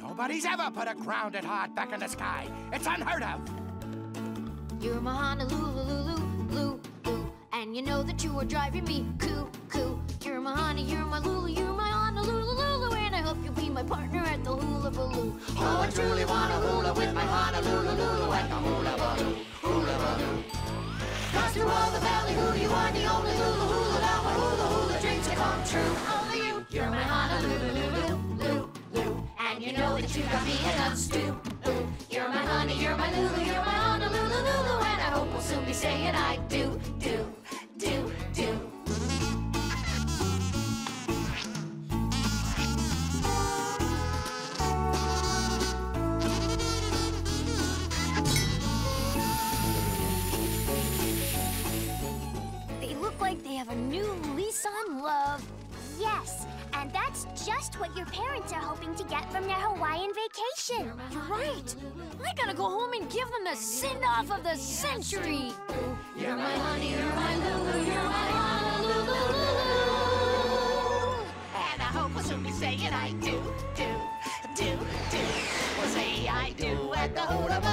Nobody's ever put a grounded heart back in the sky. It's unheard of. You're my Honolulu, Lulu, Lulu, and you know that you are driving me cuckoo. You're my honey, you're my Lulu, you're my Honolulu, Lulu, and I hope you'll be my partner at the hula baloo. Oh, I truly wanna hula with my Honolulu, Lulu, at the hula baloo, hula baloo. Cause through all the valley, who you are the only Lulu hula, now my hula hula dreams have come true. Only you, you're my Honolulu, that you got me in a stew. Ooh, You're my honey, you're my Lulu, you're my Honolulu, Lulu, and I hope we'll soon be saying I do, do, do, do. They look like they have a new lease on love. Yes, and that's just what your parents are hoping to get from their Hawaiian vacation. You're right. I gotta go home and give them the send off of the century. You're my honey, you're my Lulu, you're my Honolulu, And I hope we'll soon be saying I do, do, do, do. We'll say I do at the hula baloo.